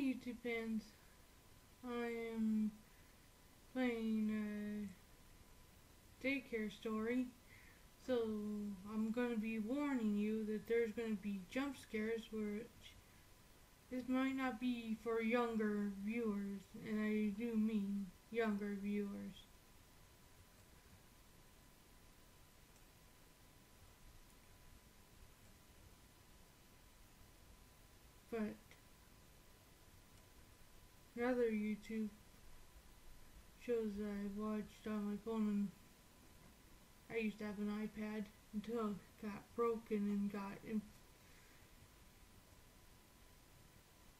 YouTube fans, I am playing a daycare story, so I'm going to be warning you that there's going to be jump scares which this might not be for younger viewers, and I do mean younger viewers. But other YouTube shows that I watched on my phone and I used to have an iPad until it got broken and got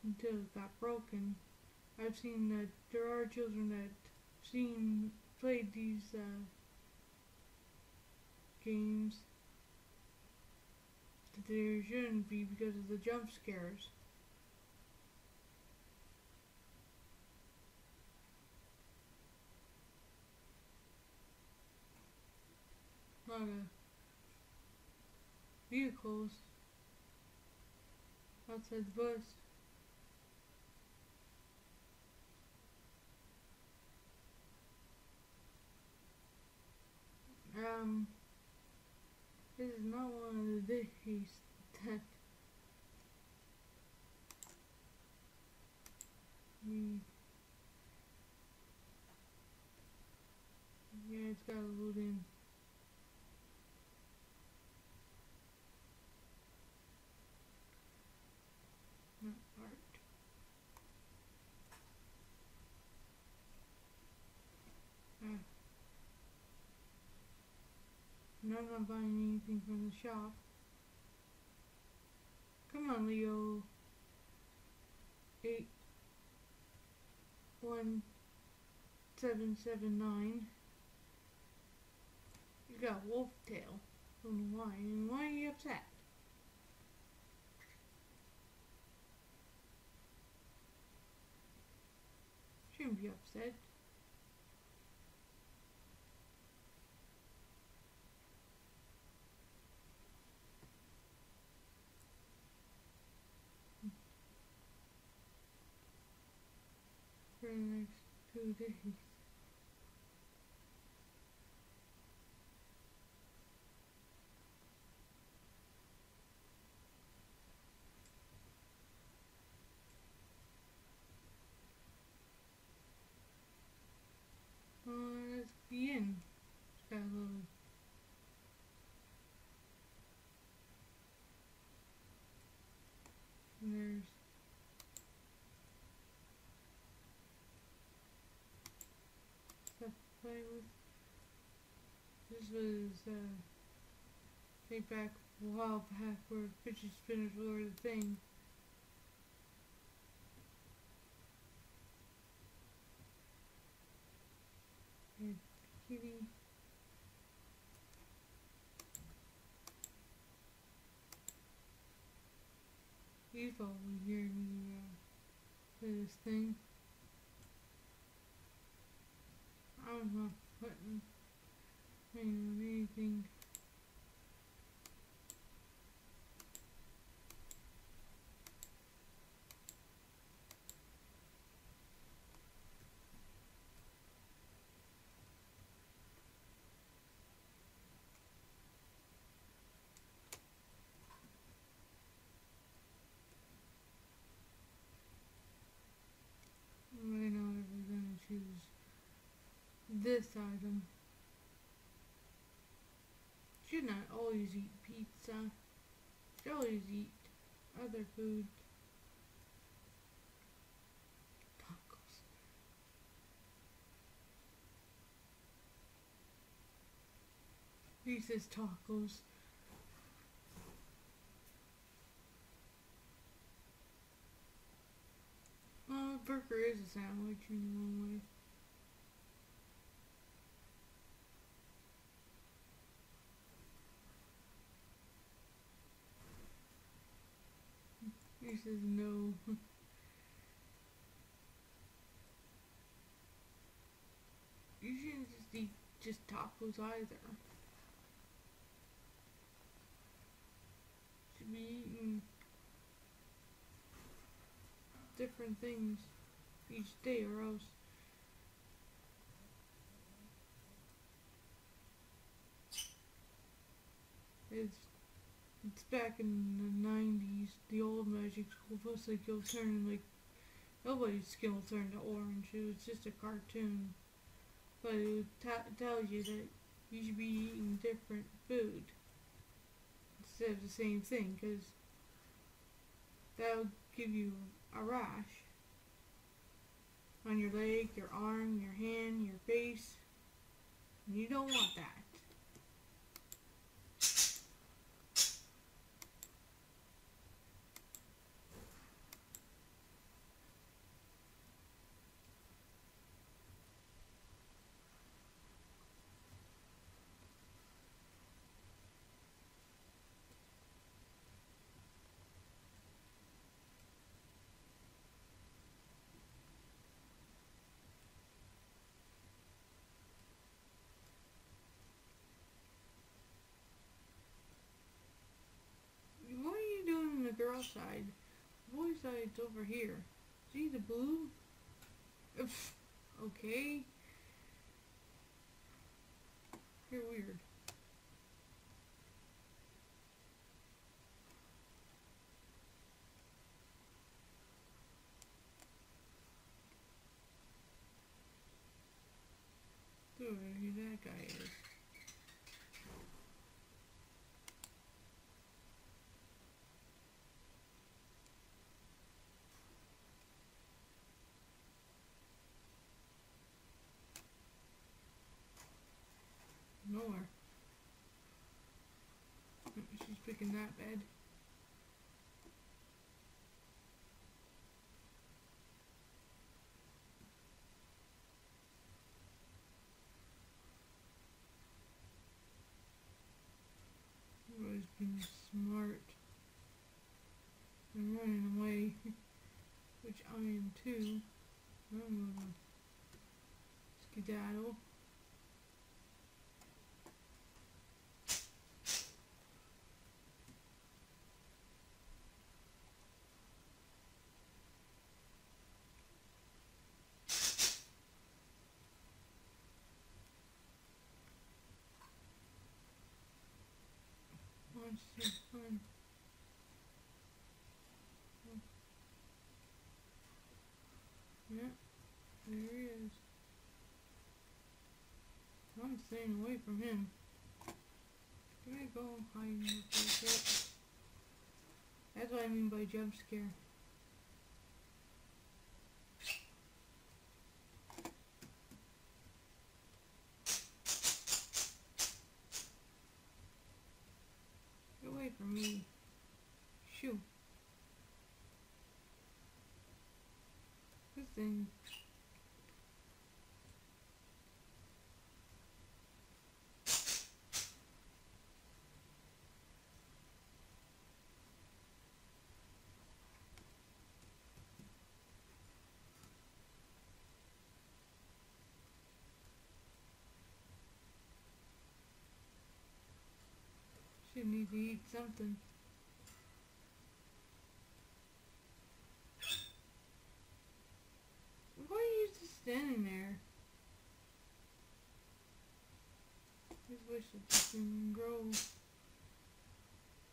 until it got broken. I've seen that there are children that seen played these uh, games that there shouldn't be because of the jump scares. Of vehicles outside the bus. Um, this is not one of the days that we yeah, it's got a load in. No, I'm not buying anything from the shop. Come on, Leo. Eight. One. Seven seven nine. You got wolf tail. Don't know why. And why are you upset? Shouldn't be upset. The next two days. Uh, let's begin. Just got a little and there's play with. This was uh, way back a while back where fidget spinners were the thing. And kitty. You probably hear me uh, this thing. Mm-hmm. I'm putting anything. Right now, we're gonna choose this item. Should not always eat pizza. Should always eat other food. Tacos. He says tacos. Well, burger is a sandwich in one way. He says no. you shouldn't just eat just tacos either. Should be eating different things each day or else it's back in the nineties, the old magic school looks like you'll turn like nobody's skin will turn to orange. It was just a cartoon. But it would tell you that you should be eating different food instead of the same thing because that'll give you a rash on your leg, your arm, your hand, your face. And you don't want that. What are you doing on the side? The boy side's over here. See the blue? Okay. You're weird. Dude, who that guy is. She's picking that bed. Always being smart and running away, which I am too. I'm gonna skedaddle. Yeah, there he is. I'm staying away from him. Can I go up like that? That's what I mean by jump scare. From me. Shoo. This thing. Should need to eat something. Why are you just standing there? I Just wish this can grow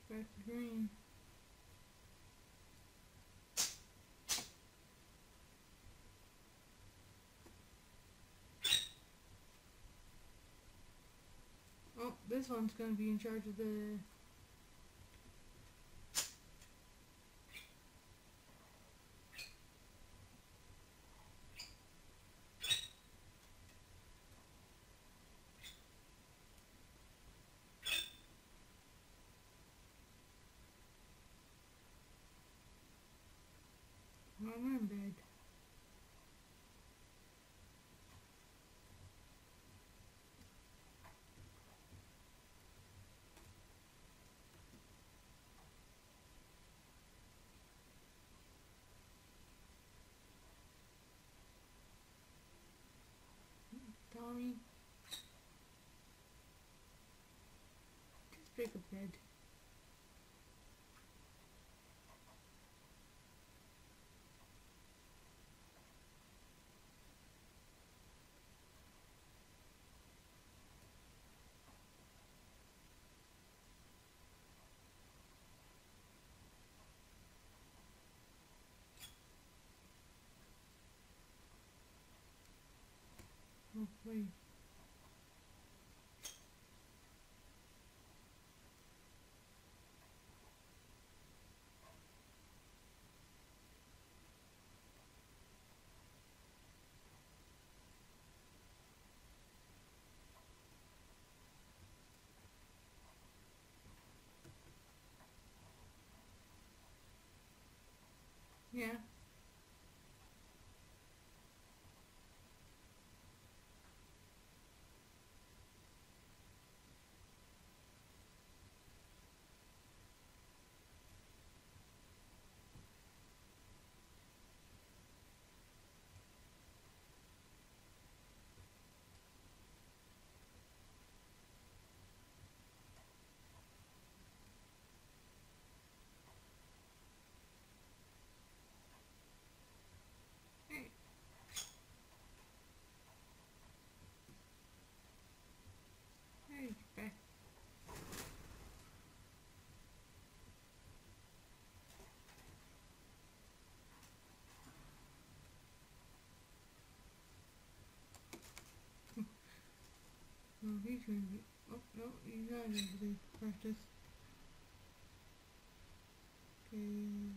back to green. Oh, this one's gonna be in charge of the big a bed. Oh, wait. Oh. Oh, no, he's not gonna be practice. Okay.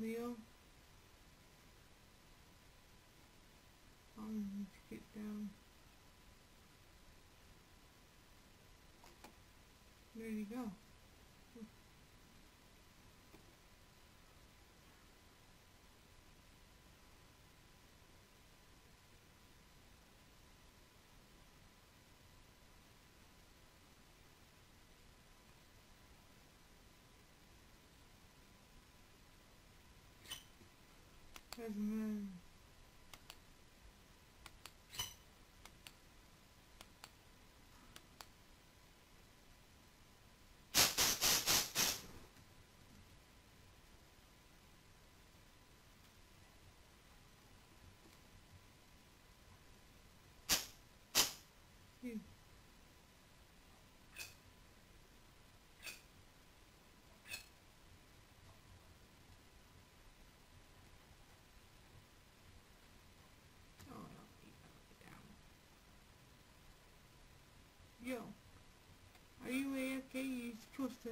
Leo. I'll need to get down. Did he go? 嗯 supposed to.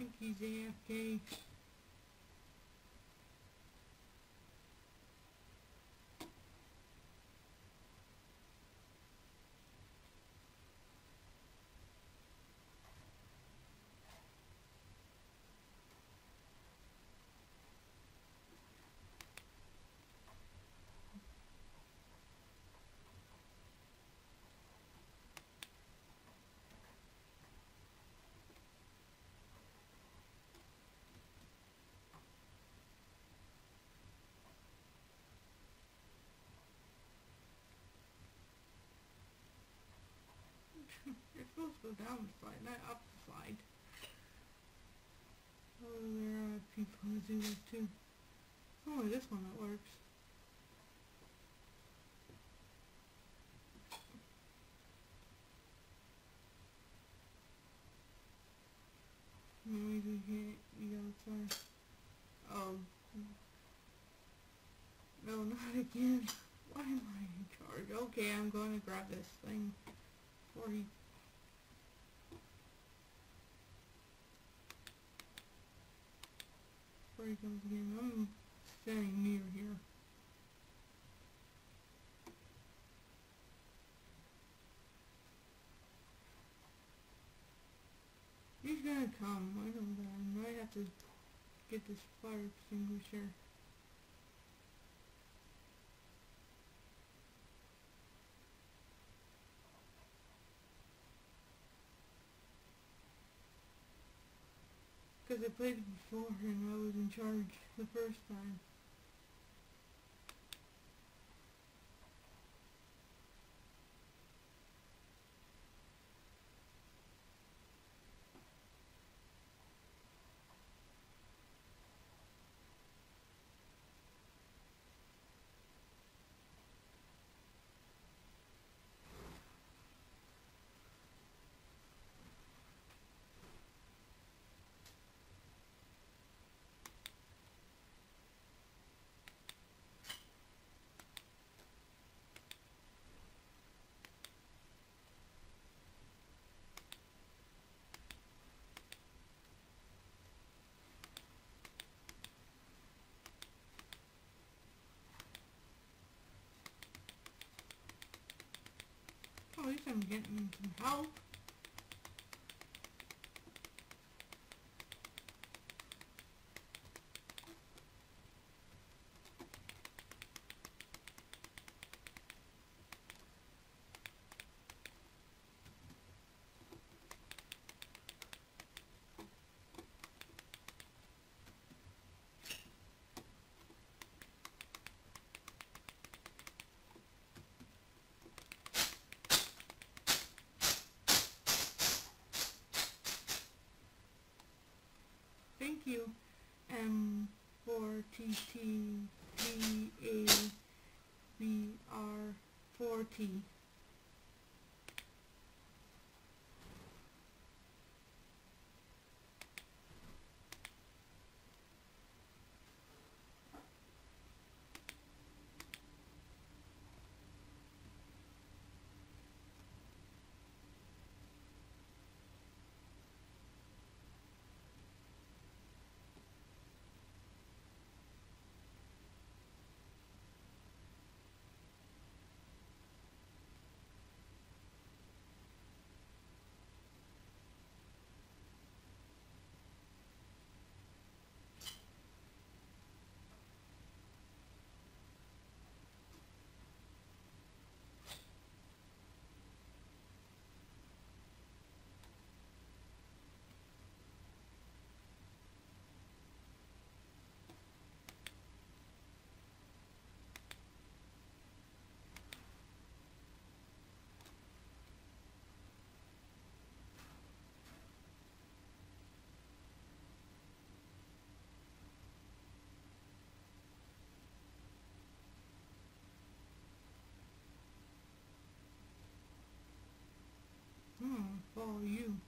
I he's AFK. You're supposed to go down the slide, not up the slide. Oh, there are people who do that too. Only this one that works. Maybe we can't be outside. Oh. No, um, not again. Why am I in charge? Okay, I'm going to grab this thing before he before he comes again. I'm standing near here. He's gonna come, I know that. I might have to get this fire extinguisher. Because I played before and I was in charge the first time. Least I'm getting some help. Thank you. M four T T V A V R four T. you?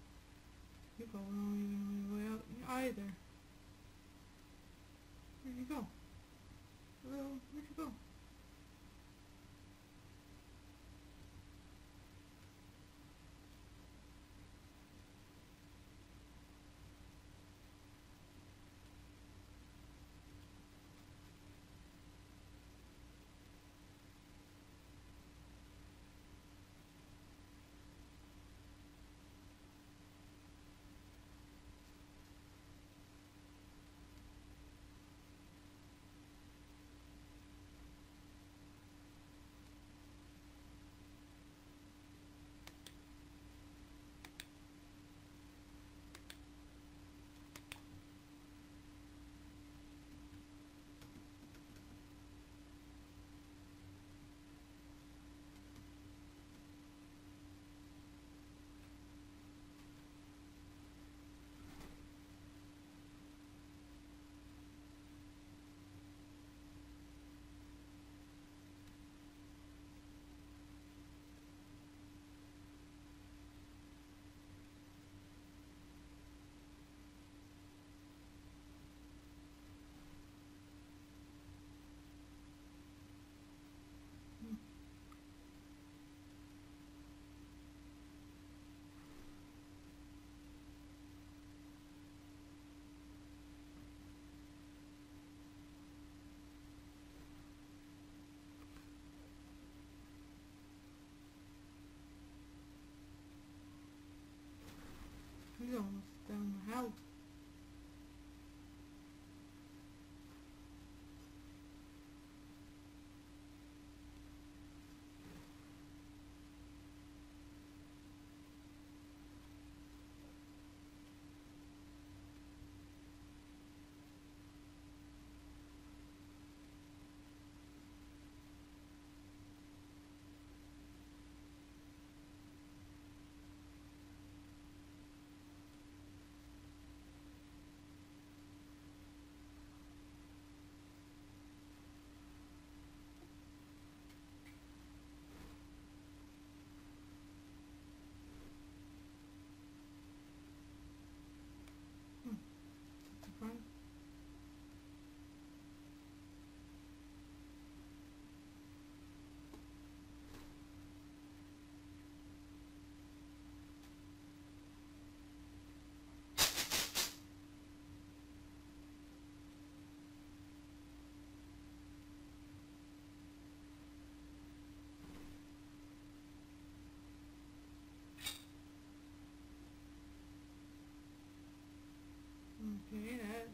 Okay, that's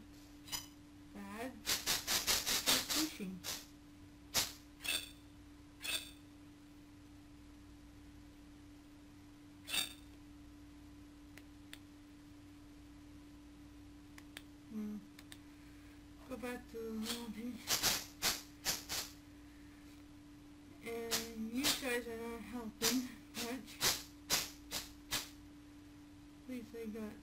bad. Keep pushing. Go back to the mountain. And you guys are not helping much. At least they got